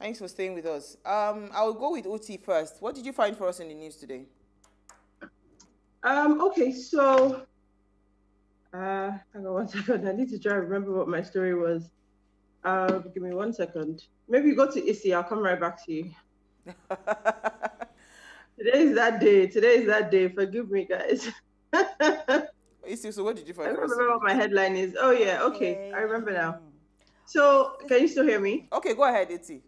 Thanks for staying with us. Um, I will go with OT first. What did you find for us in the news today? Um, okay, so uh, hang on one second. I need to try to remember what my story was. Uh, give me one second. Maybe go to Issy. I'll come right back to you. Today is that day. Today is that day. Forgive me, guys. Issy, so what did you find I us? remember what my headline is. Oh yeah, okay. I remember now. So can you still hear me? Okay, go ahead, Iti.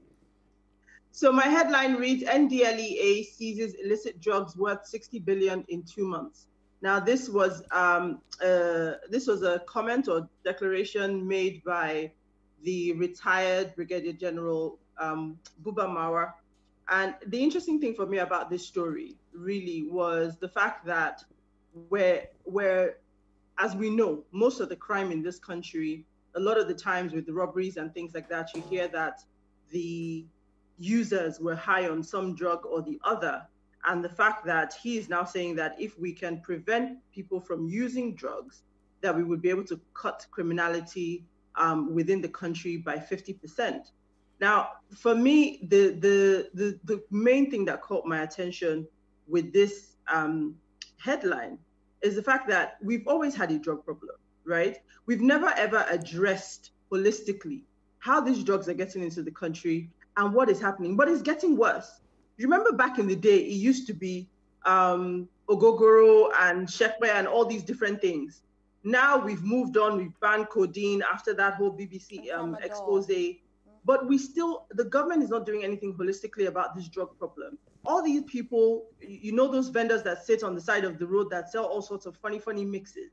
So my headline reads NDLEA seizes illicit drugs worth 60 billion in two months. Now this was um, uh, this was a comment or declaration made by the retired Brigadier General um, Buba. And the interesting thing for me about this story really was the fact that where where as we know, most of the crime in this country, a lot of the times with the robberies and things like that, you hear that the users were high on some drug or the other. And the fact that he is now saying that if we can prevent people from using drugs, that we would be able to cut criminality um, within the country by 50%. Now, for me, the, the, the, the main thing that caught my attention with this um, headline is the fact that we've always had a drug problem, right? We've never ever addressed holistically how these drugs are getting into the country and what is happening. But it's getting worse. Remember back in the day, it used to be um, Ogogoro and Shekpe and all these different things. Now we've moved on, we've banned codeine after that whole BBC um, expose. But we still, the government is not doing anything holistically about this drug problem. All these people, you know, those vendors that sit on the side of the road that sell all sorts of funny, funny mixes.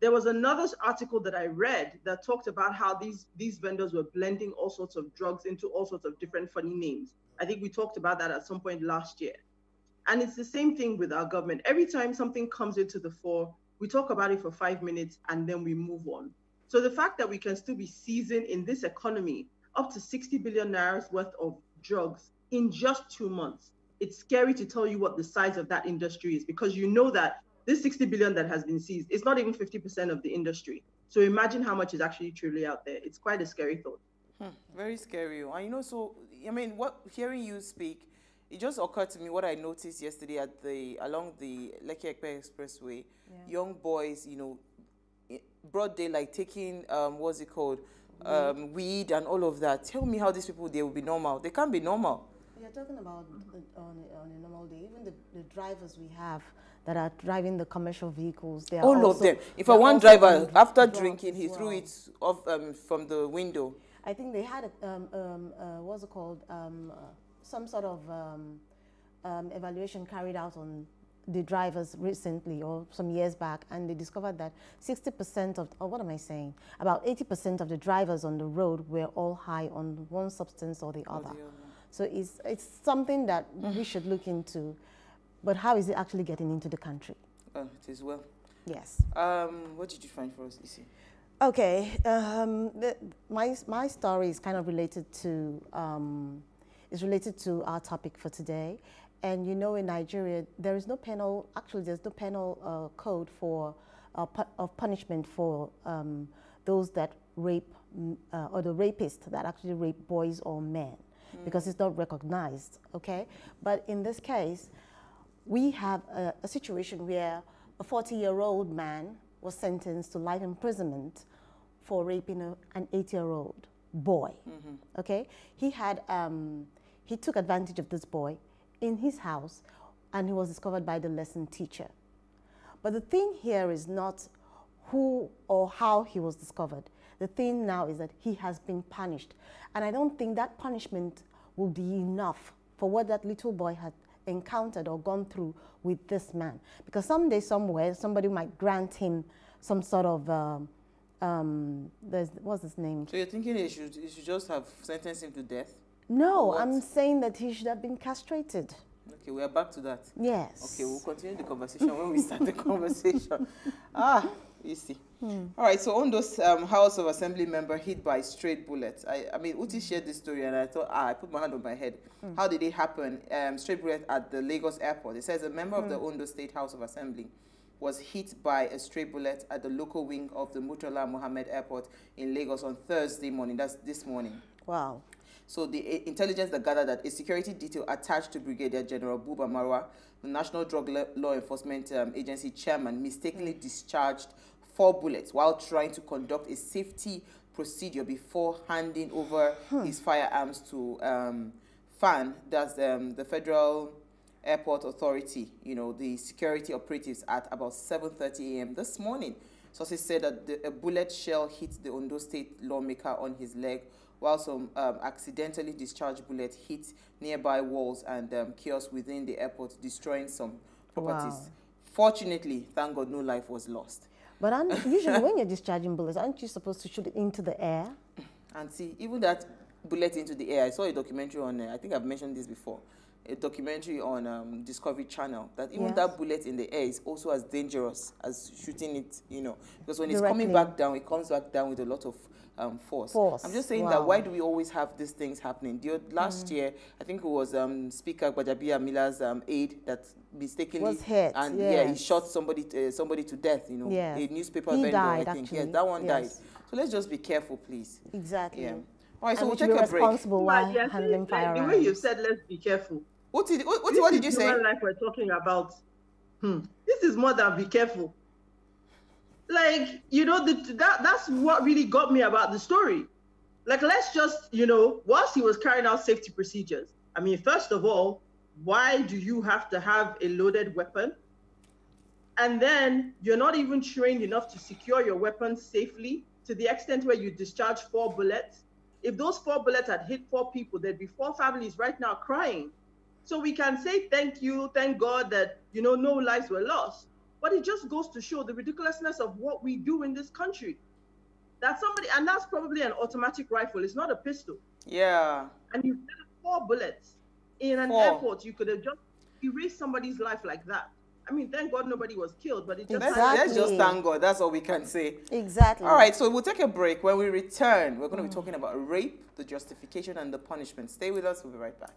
There was another article that I read that talked about how these, these vendors were blending all sorts of drugs into all sorts of different funny names. I think we talked about that at some point last year. And it's the same thing with our government. Every time something comes into the fore, we talk about it for five minutes and then we move on. So the fact that we can still be seizing in this economy up to 60 billion naira's worth of drugs in just two months, it's scary to tell you what the size of that industry is because you know that this 60 billion that has been seized, it's not even 50% of the industry. So imagine how much is actually truly out there. It's quite a scary thought. Hmm, very scary. And you know, so I mean, what hearing you speak, it just occurred to me what I noticed yesterday at the along the Lekki Epe Expressway. Yeah. Young boys, you know, broad daylight taking um, what's it called, um, weed and all of that. Tell me how these people they will be normal. They can't be normal. You're talking about on, on a normal day. Even the, the drivers we have that are driving the commercial vehicles. They are all also, of them. If a one driver after drinking, he well. threw it off um, from the window. I think they had a, um, um, uh, what's it called? Um, uh, some sort of um, um, evaluation carried out on the drivers recently or some years back, and they discovered that 60% of, or what am I saying? About 80% of the drivers on the road were all high on one substance or the other. Or the other. So it's, it's something that we should look into. But how is it actually getting into the country? Oh, it is well. Yes. Um, what did you find for us, Issy? Okay, um, the, my, my story is kind of related to, um, is related to our topic for today. And you know, in Nigeria, there is no penal, actually there's no penal uh, code for, uh, pu of punishment for um, those that rape, uh, or the rapist that actually rape boys or men, mm. because it's not recognized, okay? But in this case, we have a, a situation where a 40-year-old man was sentenced to life imprisonment for raping a, an eight-year-old boy. Mm -hmm. Okay, he had um, he took advantage of this boy in his house, and he was discovered by the lesson teacher. But the thing here is not who or how he was discovered. The thing now is that he has been punished, and I don't think that punishment will be enough for what that little boy had encountered or gone through with this man. Because someday, somewhere, somebody might grant him some sort of, um, um, what's his name? So you're thinking he should, he should just have sentenced him to death? No, I'm saying that he should have been castrated. Okay, we are back to that. Yes. Okay, we'll continue the conversation when we start the conversation. ah, you see. Hmm. All right, so on those um, House of Assembly member hit by straight bullets. I, I mean, Uti shared this story, and I thought, ah, I put my hand on my head. Hmm. How did it happen? Um, straight bullet at the Lagos airport. It says a member hmm. of the hmm. Ondo State House of Assembly was hit by a stray bullet at the local wing of the Murtala Muhammed Airport in Lagos on Thursday morning. That's this morning. Wow. So the uh, intelligence that gathered that a security detail attached to Brigadier General Buba Marwa, the National Drug Law Enforcement um, Agency chairman, mistakenly discharged four bullets while trying to conduct a safety procedure before handing over hmm. his firearms to um, FAAN, that's um, the Federal Airport Authority, you know, the security operatives at about 7.30 a.m. this morning. Sources said that the, a bullet shell hit the Ondo State lawmaker on his leg, while some um, accidentally discharged bullet hit nearby walls and um, kiosks within the airport, destroying some properties. Wow. Fortunately, thank God, no life was lost. But usually when you're discharging bullets, aren't you supposed to shoot it into the air? And see, even that bullet into the air, I saw a documentary on, uh, I think I've mentioned this before, a documentary on um, Discovery Channel that even yes. that bullet in the air is also as dangerous as shooting it, you know, because when Directly. it's coming back down, it comes back down with a lot of um, force. force. I'm just saying wow. that why do we always have these things happening? The, last mm. year, I think it was um, Speaker Gbajabiamila's um, aide that mistakenly was hit. And yes. yeah, he shot somebody uh, somebody to death. You know, yes. a newspaper he vendor. Died, I think actually. yes, that one yes. died. So let's just be careful, please. Exactly. Yeah. All right, so and we'll take a break. responsible while handling firearms. The way you said, let's be careful. What did what, what, what did you say? Like we're talking about. Hmm. This is more than be careful. Like you know, the, that that's what really got me about the story. Like let's just you know, whilst he was carrying out safety procedures. I mean, first of all, why do you have to have a loaded weapon? And then you're not even trained enough to secure your weapon safely to the extent where you discharge four bullets. If those four bullets had hit four people, there'd be four families right now crying. So we can say thank you, thank God that you know no lives were lost. But it just goes to show the ridiculousness of what we do in this country. That somebody, and that's probably an automatic rifle. It's not a pistol. Yeah. And you four bullets in an Four. airport, you could have just erased somebody's life like that. I mean, thank God nobody was killed, but it just exactly. let's, just thank God. That's all we can say. Exactly. All right, so we'll take a break. When we return, we're going to be mm. talking about rape, the justification, and the punishment. Stay with us. We'll be right back.